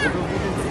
5秒ほど